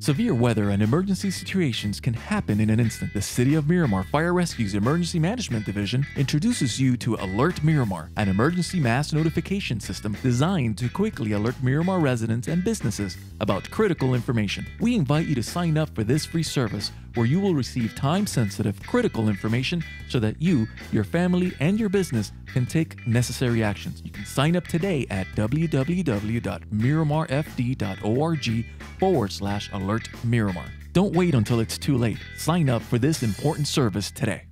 Severe weather and emergency situations can happen in an instant. The City of Miramar Fire Rescue's Emergency Management Division introduces you to Alert Miramar, an emergency mass notification system designed to quickly alert Miramar residents and businesses about critical information. We invite you to sign up for this free service where you will receive time sensitive, critical information so that you, your family, and your business can take necessary actions. You can sign up today at www.miramarfd.org forward slash alert Miramar. Don't wait until it's too late. Sign up for this important service today.